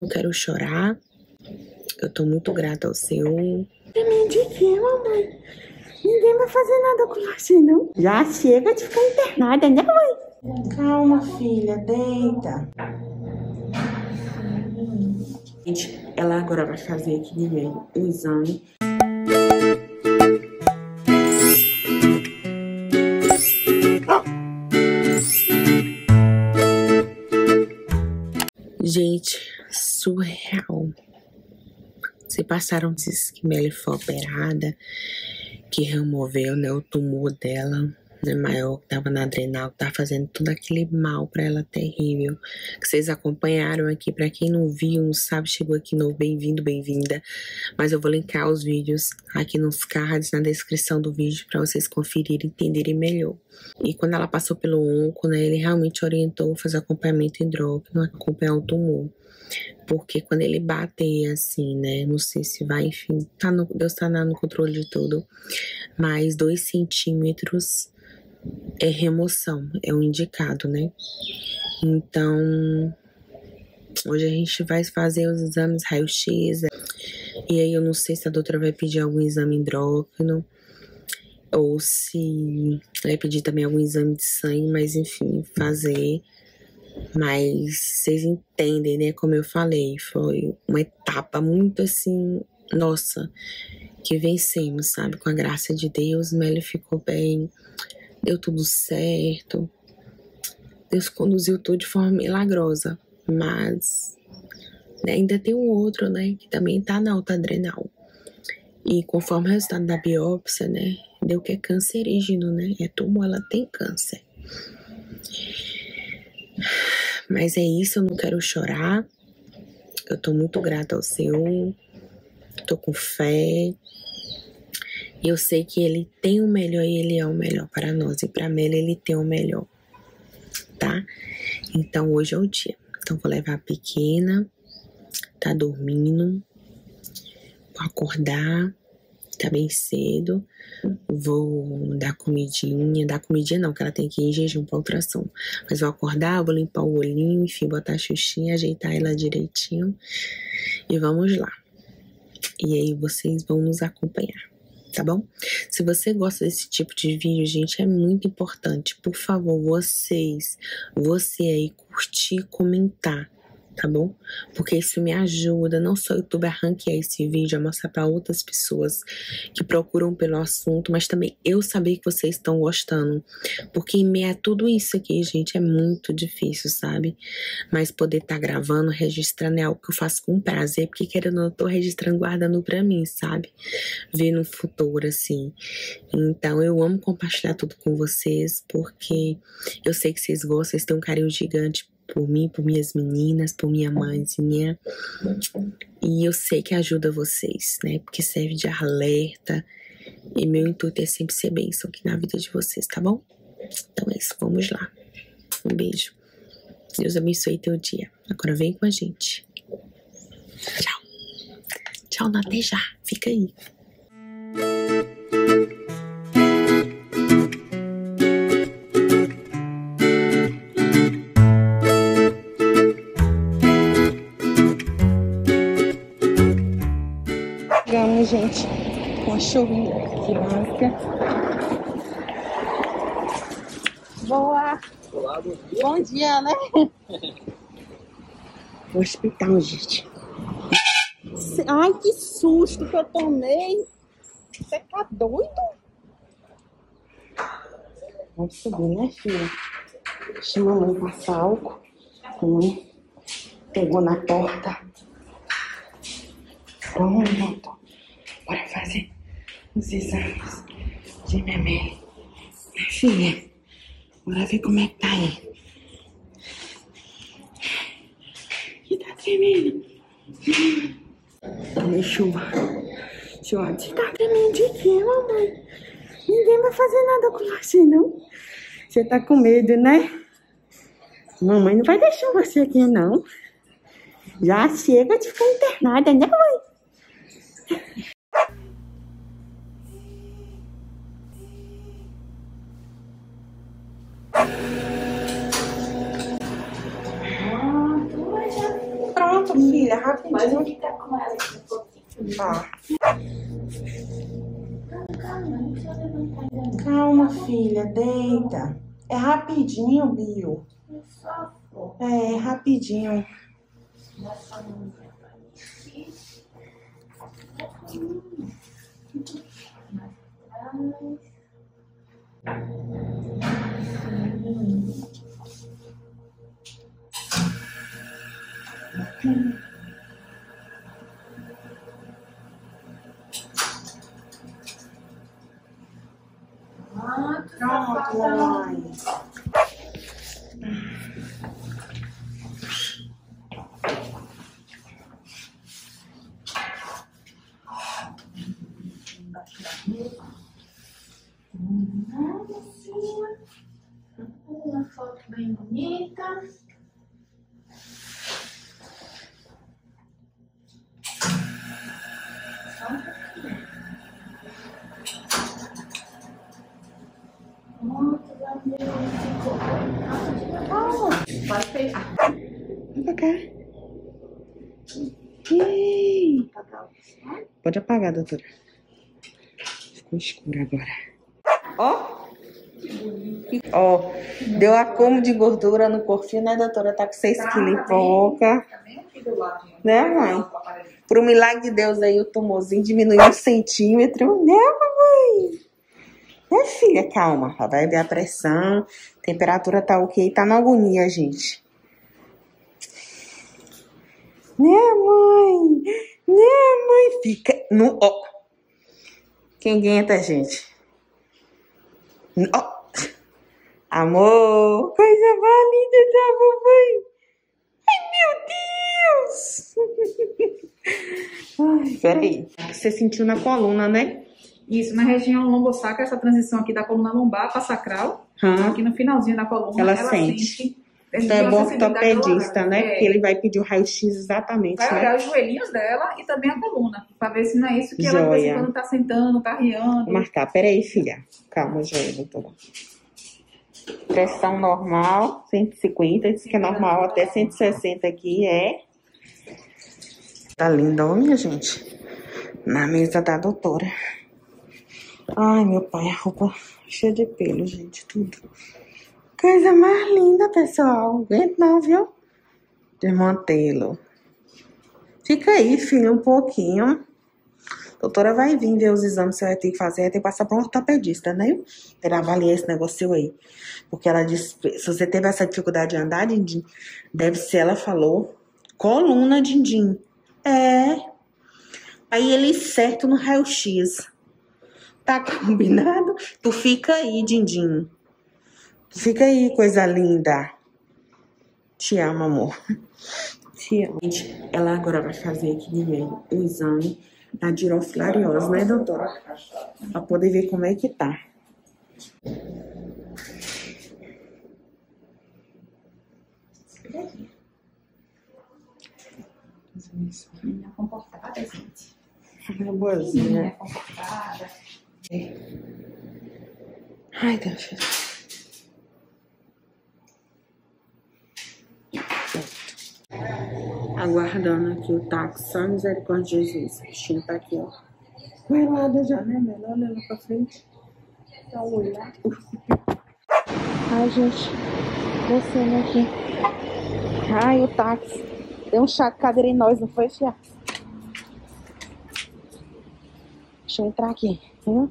Não quero chorar. Eu tô muito grata ao Senhor. Também de quê, mamãe? Ninguém vai fazer nada com você, não. Já chega de ficar internada, né, mãe? Calma, filha, deita. Gente, ela agora vai fazer aqui de meio o exame. Surreal. Se passaram dias que Melly foi operada, que removeu né, o tumor dela, né, maior, que tava na adrenal, que tá fazendo tudo aquele mal para ela terrível. Que vocês acompanharam aqui, para quem não viu, não sabe, chegou aqui novo, bem-vindo, bem-vinda. Mas eu vou linkar os vídeos aqui nos cards, na descrição do vídeo, para vocês conferirem entenderem melhor. E quando ela passou pelo onco, né, ele realmente orientou fazer acompanhamento hidróquino, acompanhar o tumor. Porque quando ele bater assim, né? Não sei se vai, enfim, tá no, Deus tá no controle de tudo. Mas dois centímetros é remoção, é o indicado, né? Então, hoje a gente vai fazer os exames raio-x. E aí eu não sei se a doutora vai pedir algum exame hidróquino ou se vai pedir também algum exame de sangue, mas enfim, fazer mas vocês entendem, né? Como eu falei, foi uma etapa muito assim, nossa, que vencemos, sabe? Com a graça de Deus, Melly ficou bem, deu tudo certo. Deus conduziu tudo de forma milagrosa, mas né, ainda tem um outro, né, que também tá na alta adrenal. E conforme o resultado da biópsia, né, deu que é cancerígeno, né? É tumor, ela tem câncer. Mas é isso, eu não quero chorar. Eu tô muito grata ao Senhor. Tô com fé. E eu sei que Ele tem o melhor e Ele é o melhor para nós. E para Mela Ele tem o melhor. Tá? Então hoje é o dia. Então vou levar a pequena. Tá dormindo. Vou acordar tá bem cedo. Vou dar comidinha, dar comidinha não, que ela tem que ir em jejum pra ultrassom. Mas vou acordar, vou limpar o olhinho, enfim, botar a xuxinha, ajeitar ela direitinho. E vamos lá. E aí vocês vão nos acompanhar, tá bom? Se você gosta desse tipo de vídeo, gente, é muito importante. Por favor, vocês, você aí, curtir, comentar tá bom? Porque isso me ajuda, não só o YouTube a ranquear esse vídeo, a mostrar para outras pessoas que procuram pelo assunto, mas também eu saber que vocês estão gostando. Porque em meio a tudo isso aqui, gente, é muito difícil, sabe? Mas poder estar tá gravando, registrando é algo que eu faço com prazer, porque querendo eu tô registrando, guardando pra mim, sabe? Ver no futuro, assim. Então eu amo compartilhar tudo com vocês, porque eu sei que vocês gostam, vocês têm um carinho gigante por mim, por minhas meninas, por minha mãezinha. E eu sei que ajuda vocês, né? Porque serve de alerta. E meu intuito é sempre ser bênção aqui na vida de vocês, tá bom? Então é isso, vamos lá. Um beijo. Deus abençoe teu dia. Agora vem com a gente. Tchau. Tchau, até já. Fica aí. Chuvinha que lasca. Boa! Olá, bom dia. Bom dia, né? O hospital, gente. Ai, que susto que eu tomei. Você tá doido? Vamos subir, né, filha? Chama a mãe passar álcool. Pegou na porta. Pronto. Bora fazer os exames de memé. Filha, bora ver como é que tá aí. Que tá tremendo. Olha chuva. Você tá tremendo de quê, mamãe? Ninguém vai fazer nada com você, não. Você tá com medo, né? Mamãe não vai deixar você aqui, não. Já chega de ficar internada, né, mãe? Levantar. Calma, filha, deita. É rapidinho, Bio. É. É, rapidinho sua mãozinha pra mim aqui. Mais atrás. Pronto, Pronto, safadão. mamãe. Embaixo da mesa. Nossa, uma foto bem bonita. Só um pouquinho. Pronto, Gabriel, ficou. Calma, pode fechar. Vem pra cá. Ih, Apagar o som. Pode apagar, doutora. Ficou escuro agora. Ó. Ó, deu acúmulo de gordura no corpinho, né, doutora? Tá com 6 quilos e pouca. Tá bem aqui do lado. Né, mãe? Pro milagre de Deus aí, o tumorzinho diminuiu um centímetro. Né, mamãe? Né, filha? Calma. Vai ver a pressão. Temperatura tá ok. Tá na agonia, gente. Né, mãe? Né, mãe? Fica no... Ó. Quem aguenta, gente? Ó. Amor, coisa mais linda da mamãe. Ai, meu Deus! Ai, peraí. Você sentiu na coluna, né? Isso, na região lombosacra, essa transição aqui da coluna lombar para sacral, Hã? aqui no finalzinho da coluna, Ela ela, sente. sente. Então é bom ortopedista, né? horário. Porque É. ele vai pedir o raio-x exatamente, Vai né? olhar os joelhinhos dela e também a coluna, para ver se não é isso que ela de vez Joia. quando tá sentando, tá riando. Vou marcar. Peraí, filha. Calma, joia, doutora. Pressão normal, 150. Diz que é normal até 160 aqui é. Tá linda, ó, minha gente. Na mesa da doutora. Ai, meu pai, a roupa cheia de pelo, gente, tudo. Coisa mais linda, pessoal. Aguento não, viu? Desmantelo. Fica aí, filho, um pouquinho. Doutora vai vir ver os exames que você vai ter que fazer, vai ter que passar para um ortopedista, né? Pra ele avaliar esse negócio aí. Porque ela disse, se você teve essa dificuldade de andar, Dindim, deve ser, ela falou, coluna, Dindim. É. Aí ele certo no raio-x. Tá combinado? Tu fica aí, Dindim. Fica aí, coisa linda. Te amo, amor. Te amo. Gente, ela agora vai fazer aqui de meio o exame da dirofilariose, né, doutora? Pra poder ver como é que tá. Menina comportada, gente. É boazinha. Menina comportada. Ai, Deus. Aguardando aqui o táxi, só misericórdia de Jesus. O bichinho tá aqui, ó. Vai lá da janela, olha lá pra frente. Dá um olhar. Ai, gente. Descendo aqui. Ai, o táxi. Deu um chá de cadeira em nós, não foi, Fia? Deixa eu entrar aqui. Ai.